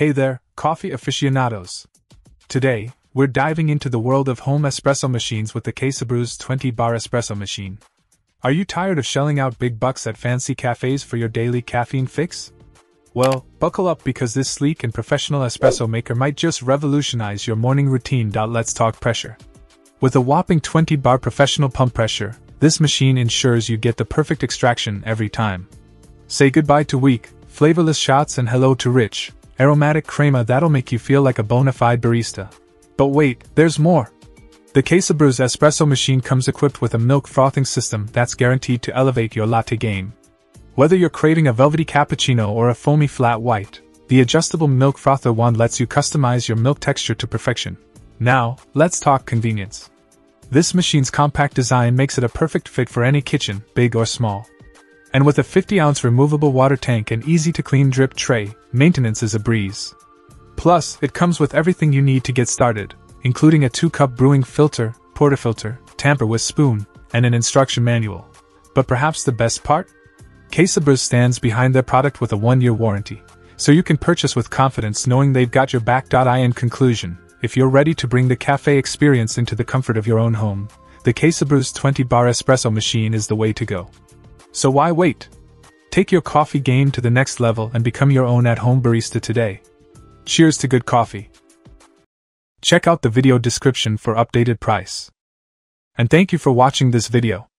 Hey there, coffee aficionados. Today, we're diving into the world of home espresso machines with the Casabrews 20 bar espresso machine. Are you tired of shelling out big bucks at fancy cafes for your daily caffeine fix? Well, buckle up because this sleek and professional espresso maker might just revolutionize your morning routine. Let's talk pressure. With a whopping 20 bar professional pump pressure, this machine ensures you get the perfect extraction every time. Say goodbye to weak, flavorless shots and hello to rich, aromatic crema that'll make you feel like a bona fide barista. But wait, there's more. The Casabrews espresso machine comes equipped with a milk frothing system that's guaranteed to elevate your latte game. Whether you're creating a velvety cappuccino or a foamy flat white, the adjustable milk frother wand lets you customize your milk texture to perfection. Now, let's talk convenience. This machine's compact design makes it a perfect fit for any kitchen, big or small. And with a 50 ounce removable water tank and easy to clean drip tray, maintenance is a breeze. Plus, it comes with everything you need to get started, including a 2 cup brewing filter, portafilter, tamper with spoon, and an instruction manual. But perhaps the best part? Casabrews stands behind their product with a one year warranty, so you can purchase with confidence knowing they've got your back. I in conclusion, if you're ready to bring the cafe experience into the comfort of your own home, the Casabrews 20 bar espresso machine is the way to go. So why wait? Take your coffee game to the next level and become your own at home barista today. Cheers to good coffee. Check out the video description for updated price. And thank you for watching this video.